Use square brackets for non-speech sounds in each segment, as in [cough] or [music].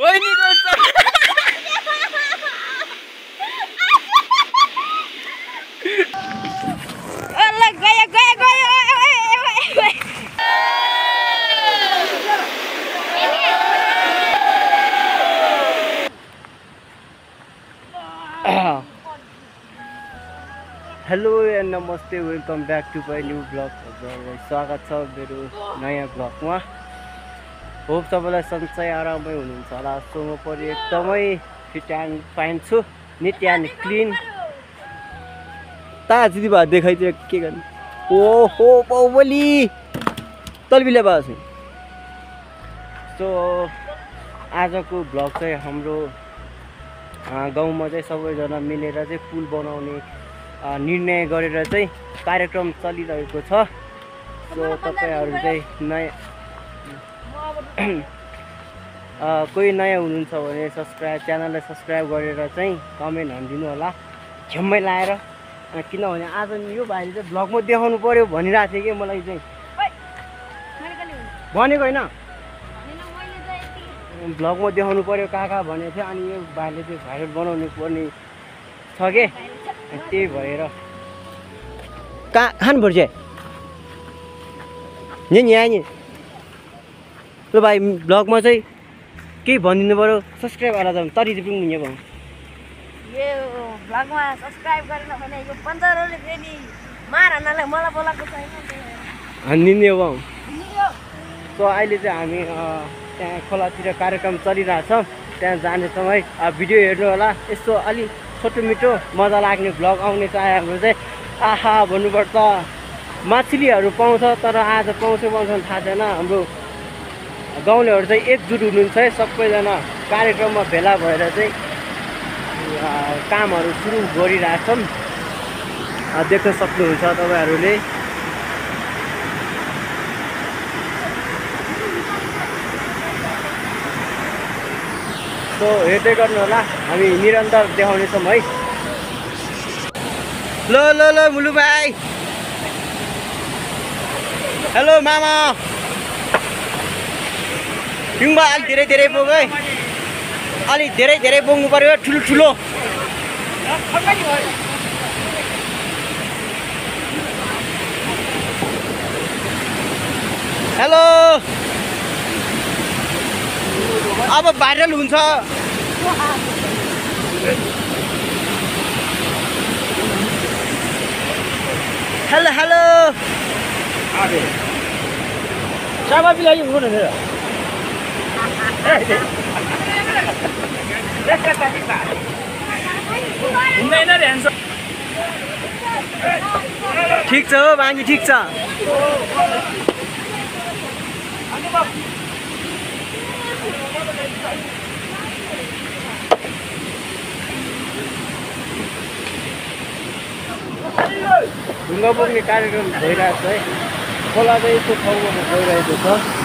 ओए, ओए। Hello and नमस्ते welcome back to my new blog हजुरहरूलाई स्वागत छ मेरो नयाँ ब्लगमा होप तपाईँलाई सन्चै आरामै हुनुहुन्छ होला। सो म पनि एकदमै फिट एन्ड फाइन छु। Neat and clean. ता दिदी भए देखाइदियो के गर्नु? हो बाहुबली तलबिले भएको सो आजको भ्लग चाहिँ हाम्रो गाउँमा चाहिँ सबैजना मिलेर चाहिँ पुल बनाउने निर्णय गरेर चाहिँ कार्यक्रम चलिरहेको छ। सो तपाईँहरू चाहिँ नयाँ [clears throat] कोही नयाँ हुनुहुन्छ भने सब्सक्राइब च्यानललाई सब्सक्राइब गरेर चाहिँ कमेन्ट हानिदिनु होला। झ्याम्मै लाएर। किनभने आज यो भाइले चाहिँ भ्लगमा देखाउनु पऱ्यो भनिरहेको थियो कि मलाई चाहिँ? भनेको होइन। भ्लगमा देखाउनु पऱ्यो कहाँ कहाँ भनेको थियो। अनि यो भाइले चाहिँ भाइरल बनाउनु पर्ने छ कि? त्यही भएर। कहाँ खानु पर्छ? नि नि यहाँ नि। ल भाइ भ्लगमा चाहिँ केही भनिदिनु पऱ्यो सब्सक्राइब गरेर जाउँ तरी चाहिँ पनि यहाँ यो भ्लगमा सब्सक्राइब गरेन भने यो फेरि मार हान्नलाई मलाई बोलाएको छैन। हानिदिने हो सो अहिले चाहिँ हामी त्यहाँ खोलातिर कार्यक्रम चलिरहेछ। त्यहाँ जानेछौँ है भिडियो हेर्नु होला। यस्तो अलिक छोटो मिठो मजा लाग्ने भ्लग आउने चाहिँ हाम्रो चाहिँ आहा भन्नुपर्छ। माछलीहरू पाउँछ तर आज पाउँछ पाउँछ थाहा छैन हाम्रो गाउँलेहरू चाहिँ एकजुट हुनुहुन्छ है सबैजना कार्यक्रममा भेला भएर चाहिँ कामहरू सुरु गरिरहेछौँ अँ, देख्न सक्नुहुन्छ तपाईँहरूले। सो हेर्दै गर्नु होला हामी निरन्तर देखाउनेछौँ है। ल ल ल मुलु भाइ। हेलो मामा। हिउँबा अलिक धेरै धेरै बोक है अलिक धेरै धेरै बोक्नु पऱ्यो ठुलो ठुलो। हेलो। अब भाइरल हुन्छ। Hello hello. सामा बिलाइ हुनु ठिक छ हो बाङ्गी ठिक छ। ढुङ्गा बोक्ने कार्यक्रम भइरहेको छ है। खोला चाहिँ यस्तो ठाउँमा गइरहेको छ।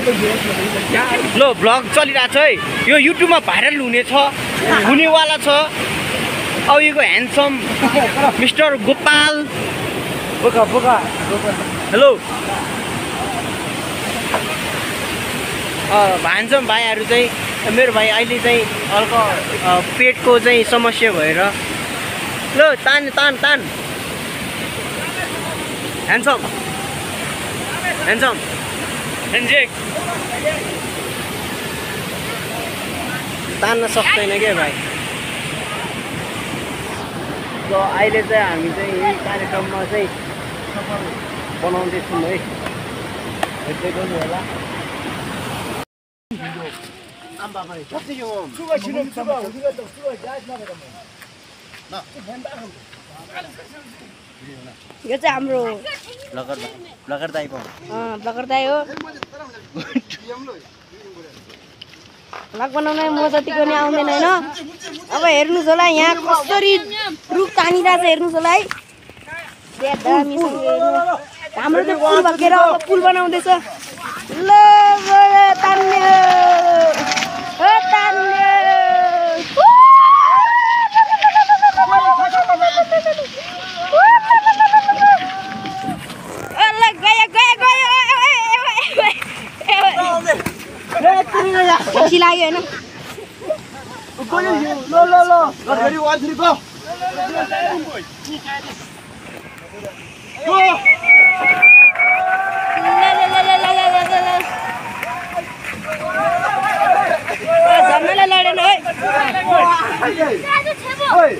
ल भ्लग चलिरहेको छ है। यो युट्युबमा भाइरल हुने छ हुनेवाला छ। अब यो ह्यान्डसम मिस्टर गोपाल हेलो भान्सम भाइहरू चाहिँ मेरो भाइ अहिले चाहिँ हल्का अ, पेटको चाहिँ समस्या भएर। ल तान तान तान। ह्यान्डसम ह्यान्डसम ह्यान्डजेक तान्न सक्दैन क्या भाइ? र अहिले चाहिँ हामी चाहिँ यही कार्यक्रममा चाहिँ सफल बनाउँदैछौँ है। हेर्दै गर्नु होला। यो चाहिँ हाम्रो ब्लगर ब्लगर दाइ पाउँ अँ, ब्लगर दाई हो। भ्लग बनाउन म जतिको नि आउँदैन होइन? अब हेर्नुहोस् होला यहाँ कसरी रुख तानिरहेको छ हेर्नुहोस् होला है। हाम्रो चाहिँ पुल भत्केर पुल बनाउँदैछ। ल तान्ने ખુશી લાગે ને લો લો લો ઘડી વાત રીકો ગો ઝામેલા લડે ને ઓય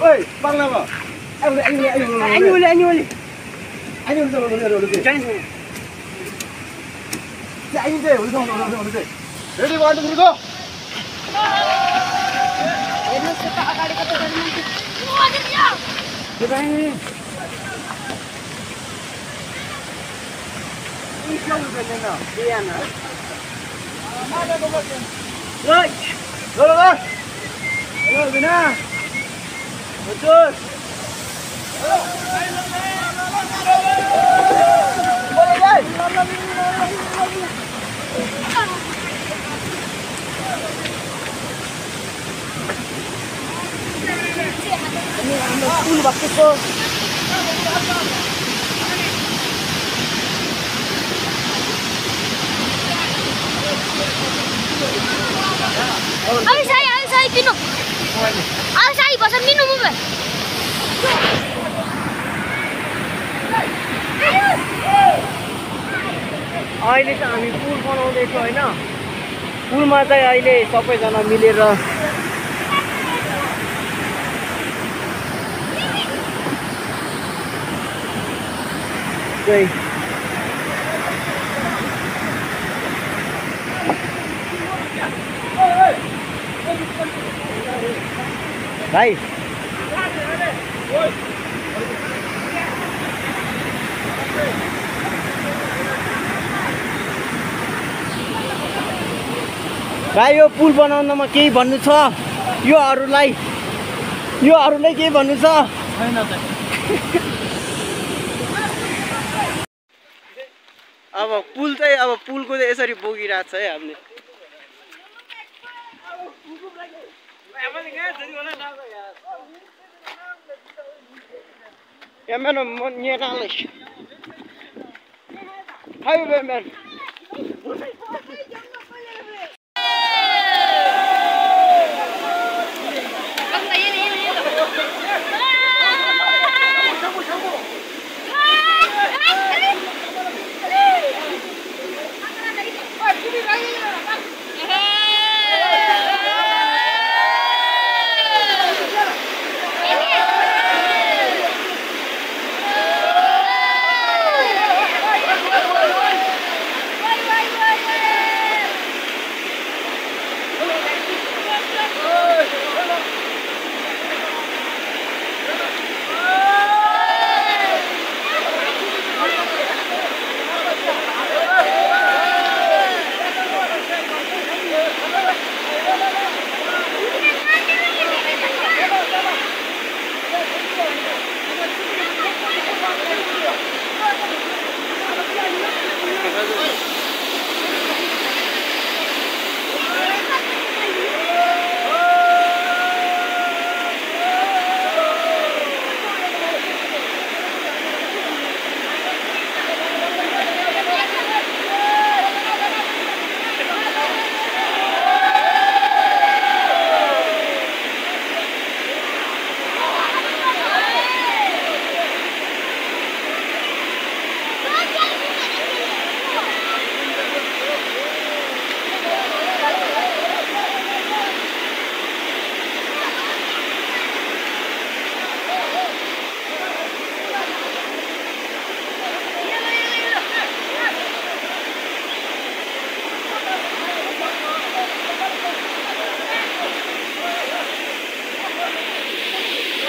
ઓય બાંગ્લામાં anh ơi anh ơi anh ơi anh ơi anh ơi anh ơi anh ơi anh ơi anh ơi anh ơi anh ơi 자, 이제 여기서 오늘 오늘 오늘 레디 원 그리고 đi 이 경우가 되나 미안하 rồi rồi rồi rồi rồi nè một chút Hãy subscribe cho kênh Ghiền Mì Gõ Để không bỏ lỡ những video hấp dẫn अहिले चाहिँ हामी पुल बनाउँदैछौँ होइन पुलमा चाहिँ अहिले सबैजना मिलेर चाहिँ भाइ भाइ यो पुल बनाउनमा केही भन्नु छ? यो अरूलाई यो अरूलाई केही भन्नु छ? अब पुल चाहिँ अब पुलको चाहिँ यसरी बोकिरहेको छ है हामीले।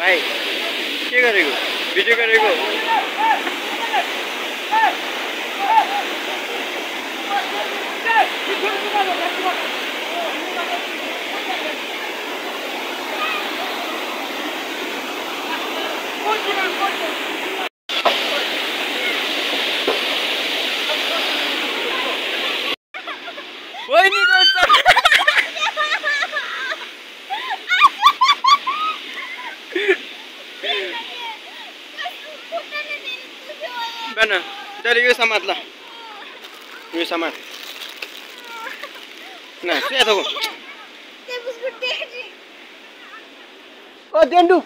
はい。家から行こう。ビデオから行こう。बहिनी बिहान जहिले यो समात ल यो समात न त्यहाँ थोको Temos que ter ओ देन्डु